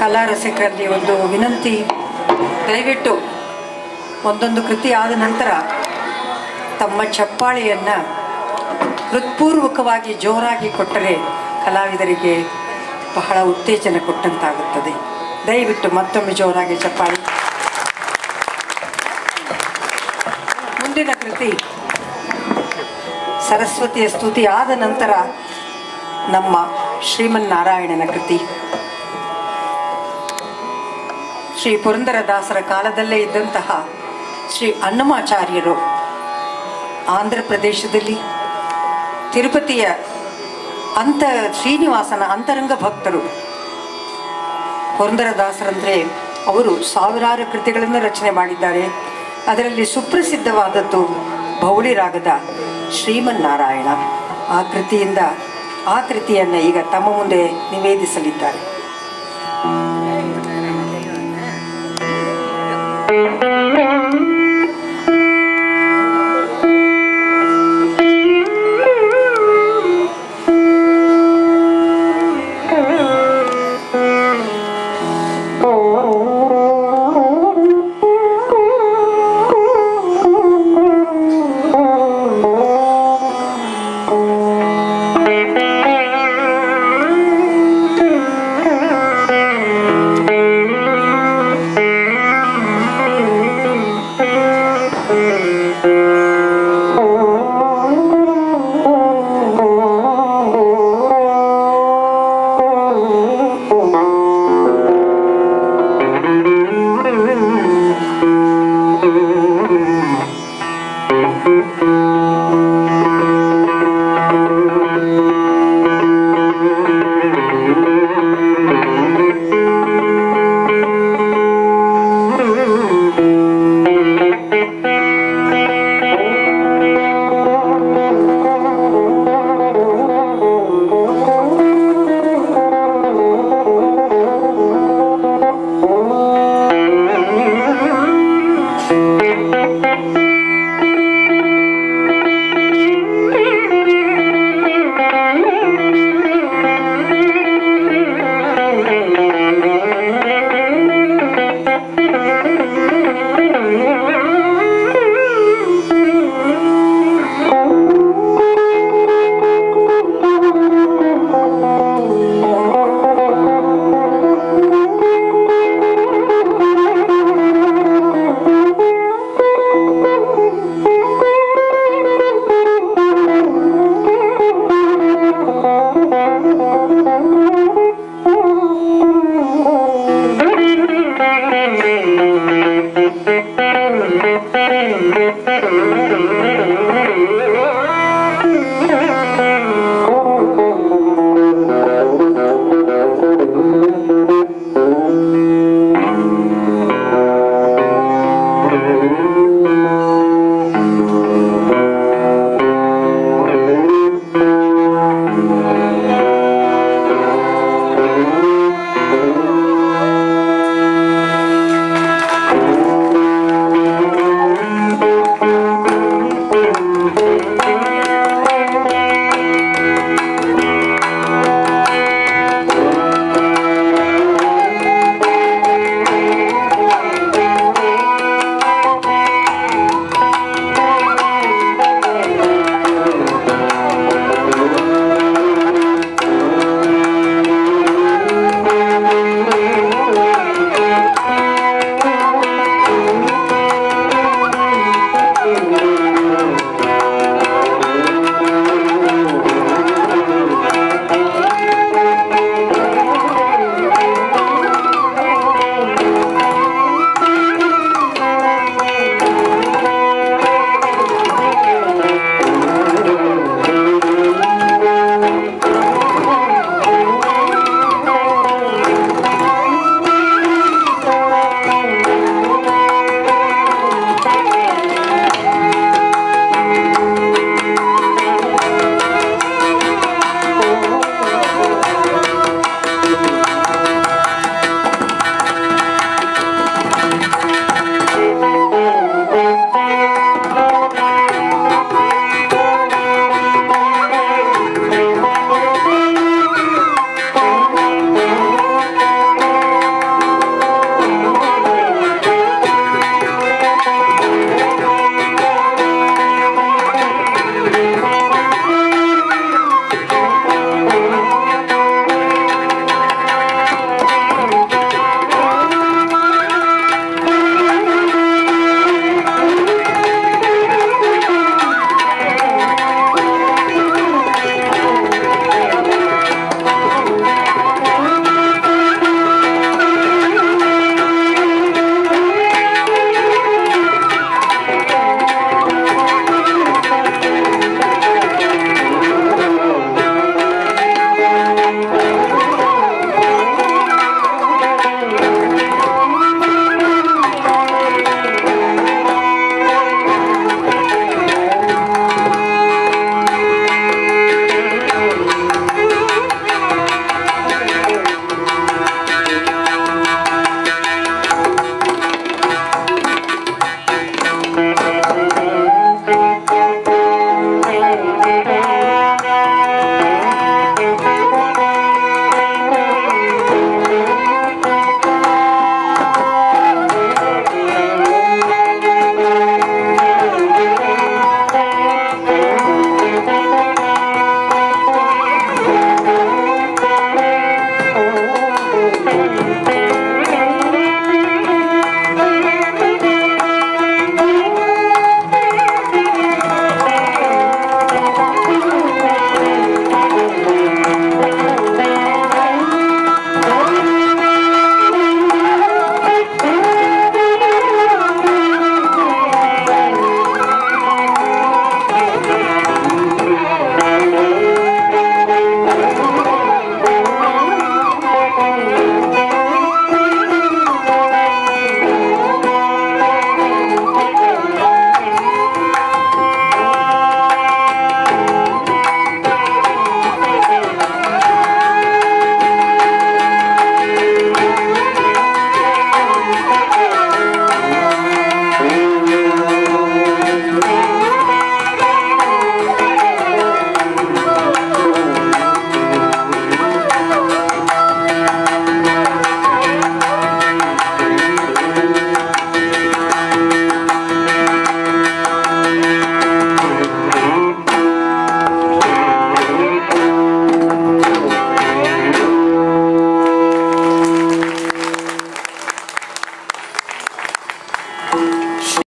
ಕಲಾ ರಸಿಕರಲ್ಲಿ ಒಂದು ವಿನಂತಿ. ದಯವಿಟ್ಟು ಒಂದೊಂದು ಕೃತಿ ಆದ ನಂತರ ತಮ್ಮ ಚಪ್ಪಾಳೆಯನ್ನು ಹೃತ್ಪೂರ್ವಕವಾಗಿ ಜೋರಾಗಿ ಕೊಟ್ಟರೆ ಕಲಾವಿದರಿಗೆ ಬಹಳ ಉತ್ತೇಜನ ಕೊಟ್ಟಂತಾಗುತ್ತದೆ. ದಯವಿಟ್ಟು ಮತ್ತೊಮ್ಮೆ ಜೋರಾಗಿ ಚಪ್ಪಾಳೆ. ಮುಂದಿನ ಕೃತಿ ಸರಸ್ವತಿಯ ಸ್ತುತಿ ಆದ ನಂತರ ನಮ್ಮ ಶ್ರೀಮನ್ನಾರಾಯಣನ ಕೃತಿ. ಶ್ರೀ ಪುರಂದರದಾಸರ ಕಾಲದಲ್ಲೇ ಇದ್ದಂತಹ ಶ್ರೀ ಅನ್ನಮಾಚಾರ್ಯರು ಆಂಧ್ರ ಪ್ರದೇಶದಲ್ಲಿ ತಿರುಪತಿಯ ಅಂತ ಶ್ರೀನಿವಾಸನ ಅಂತರಂಗ ಭಕ್ತರು. ಪುರಂದರದಾಸರಂದರೆ ಅವರು ಸಾವಿರಾರು ಕೃತಿಗಳನ್ನು ರಚನೆ ಮಾಡಿದ್ದಾರೆ. ಅದರಲ್ಲಿ ಸುಪ್ರಸಿದ್ಧವಾದದ್ದು ಭೌಳಿ ರಾಗದ ಶ್ರೀಮನ್ನಾರಾಯಣ. ಆ ಕೃತಿಯಿಂದ ಆ ಕೃತಿಯನ್ನು ಈಗ ತಮ್ಮ ಮುಂದೆ ನಿವೇದಿಸಲಿದ್ದಾರೆ.